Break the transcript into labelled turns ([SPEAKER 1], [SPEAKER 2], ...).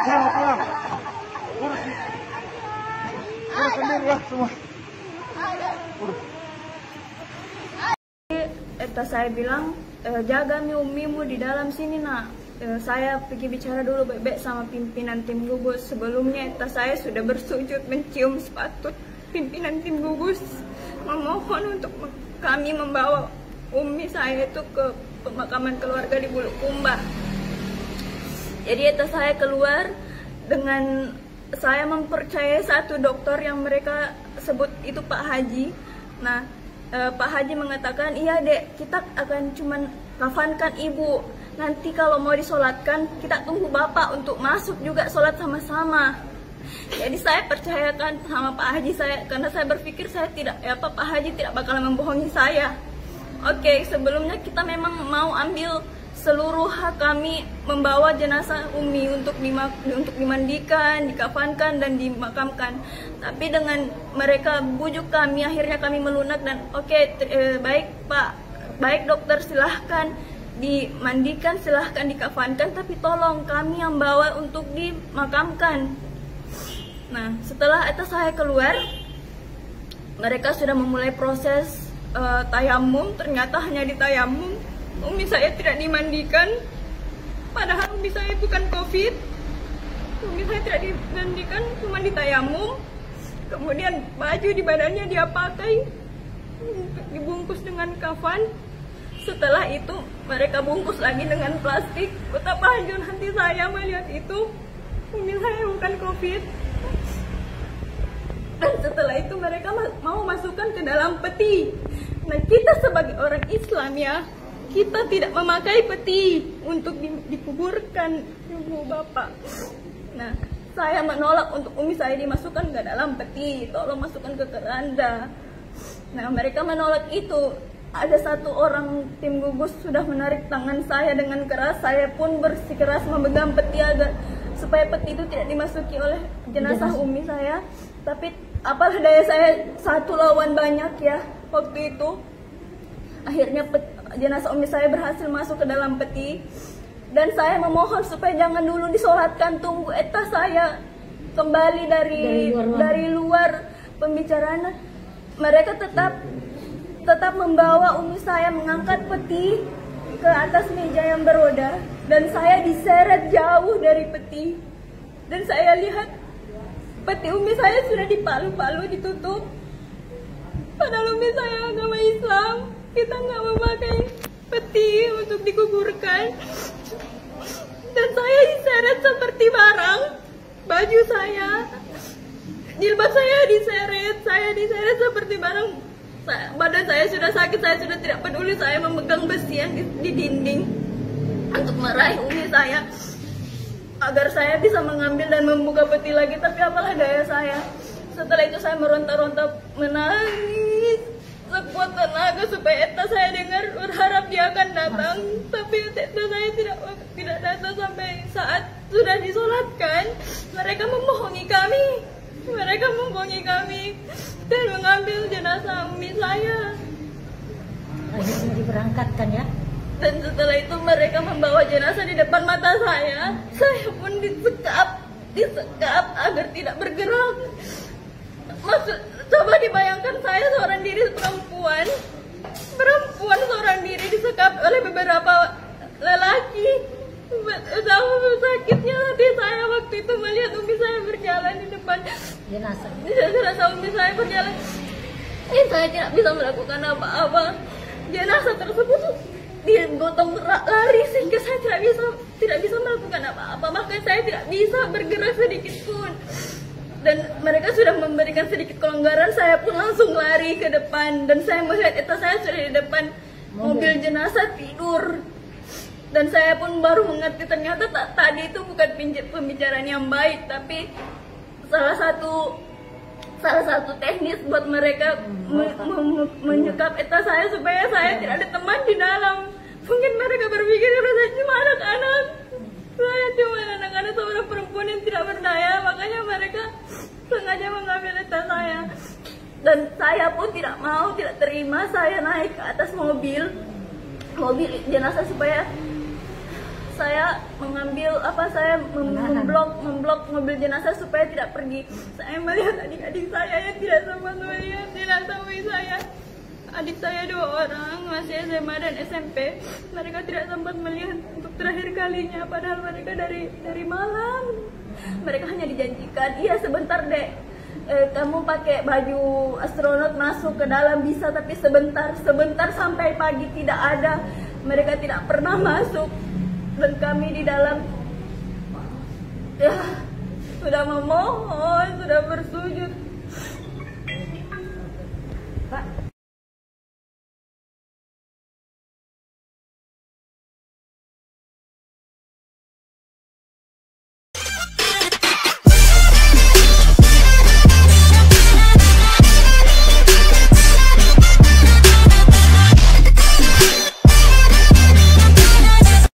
[SPEAKER 1] Pulang, pulang. Urus. Urus sendiri ya semua. Urus.
[SPEAKER 2] Eta saya bilang "Eh, jaga mi umimu di dalam sini nak. Eh, saya pergi bicara dulu baik-baik sama pimpinan tim gugus. Sebelumnya eta saya sudah bersujud mencium sepatu pimpinan tim gugus memohon untuk kami membawa umi saya itu ke pemakaman keluarga di Bulukumba. Jadi itu saya keluar dengan saya mempercayai satu dokter yang mereka sebut itu Pak Haji. Nah, eh, Pak Haji mengatakan, iya dek, kita akan cuman kafankan ibu. Nanti kalau mau disolatkan, kita tunggu bapak untuk masuk juga sholat sama-sama. Jadi saya percayakan sama Pak Haji saya karena saya berpikir saya tidak ya apa Pak Haji tidak bakalan membohongi saya. Oke, sebelumnya kita memang mau ambil seluruh hak kami membawa jenazah Umi untuk untuk dimandikan, dikafankan dan dimakamkan. Tapi dengan mereka bujuk kami, akhirnya kami melunak dan oke ter- eh, baik Pak, baik dokter silahkan dimandikan, silahkan dikafankan, tapi tolong kami yang bawa untuk dimakamkan. Nah, setelah itu saya keluar, mereka sudah memulai proses eh, tayamum. Ternyata hanya di tayamum, umi saya tidak dimandikan. Padahal umi saya bukan COVID. Umi saya tidak dimandikan, cuma di tayamum. Kemudian baju di badannya dia pakai, dibungkus dengan kafan. Setelah itu mereka bungkus lagi dengan plastik. Betapa hancur hati saya melihat itu. Umi saya bukan COVID dan setelah itu mereka ma- mau masukkan ke dalam peti. Nah kita sebagai orang Islam ya, kita tidak memakai peti untuk di- dikuburkan ibu bapak. Nah saya menolak untuk umi saya dimasukkan ke dalam peti, tolong masukkan ke keranda. Nah mereka menolak itu. Ada satu orang tim gugus sudah menarik tangan saya dengan keras. Saya pun bersikeras memegang peti agar supaya peti itu tidak dimasuki oleh jenazah umi saya. Tapi apalah daya saya satu lawan banyak ya waktu itu. Akhirnya pet- jenazah umi saya berhasil masuk ke dalam peti. Dan saya memohon supaya jangan dulu disolatkan. Tunggu eta saya kembali dari
[SPEAKER 3] Dari luar
[SPEAKER 2] dari luar pembicaraan. Mereka tetap tetap membawa umi saya mengangkat peti ke atas meja yang beroda. Dan saya diseret jauh dari peti. Dan saya lihat peti umi saya sudah dipalu-palu ditutup. Padahal umi saya agama Islam kita nggak memakai peti untuk dikuburkan. Dan saya diseret seperti barang. Baju saya jilbab saya diseret saya diseret seperti barang. Badan saya sudah sakit saya sudah tidak peduli. Saya memegang besi yang di, di dinding untuk meraih umi saya. Agar saya bisa mengambil dan membuka peti lagi tapi apalah daya saya. Setelah itu saya meronta-ronta menangis sekuat tenaga supaya Eta saya dengar berharap dia akan datang tapi Eta saya tidak tidak datang sampai saat sudah disolatkan. Mereka membohongi kami. Mereka membohongi kami. Dan mengambil jenazah umi saya.
[SPEAKER 3] Akhirnya diberangkatkan ya?
[SPEAKER 2] Dan setelah itu mereka membawa jenazah di depan mata saya. Saya pun disekap, disekap agar tidak bergerak. Maksud, coba dibayangkan saya seorang diri perempuan, perempuan seorang diri disekap oleh beberapa lelaki. Betapa sakitnya hati saya waktu itu melihat umi saya berjalan di depan.
[SPEAKER 3] Jenazah
[SPEAKER 2] jenazah umi saya berjalan. Ini saya tidak bisa melakukan apa-apa. Jenazah tersebut digotong lari sehingga saya tidak bisa tidak bisa melakukan apa-apa. Makanya saya tidak bisa bergerak sedikit pun dan mereka sudah memberikan sedikit kelonggaran saya pun langsung lari ke depan. Dan saya melihat itu saya sudah di depan mobil. jenazah tidur. Dan saya pun baru mengerti ternyata ta- tadi itu bukan pembicaraan yang baik tapi salah satu salah satu teknis buat mereka me- me- menyekap eta saya supaya saya tidak ada teman di dalam. Mungkin mereka berpikir saya cuma anak-anak. Saya cuma anak-anak seorang perempuan yang tidak berdaya makanya mereka sengaja mengambil eta saya dan saya pun tidak mau tidak terima saya naik ke atas mobil mobil jenazah supaya saya mengambil apa saya mem- memblok memblok mobil jenazah supaya tidak pergi. Saya melihat adik-adik saya yang tidak sempat melihat jenazah suami saya. Adik saya dua orang masih SMA dan SMP. Mereka tidak sempat melihat untuk terakhir kalinya padahal mereka dari dari malam. Mereka hanya dijanjikan, iya sebentar dek. Eh, kamu pakai baju astronot masuk ke dalam bisa tapi sebentar sebentar sampai pagi tidak ada mereka tidak pernah masuk dan kami di dalam ya sudah memohon sudah bersujud